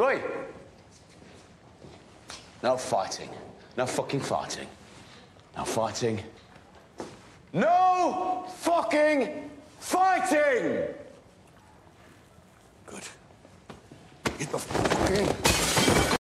Oi! No fighting. No fucking fighting. No fighting. No fucking fighting! Good. Get the fucking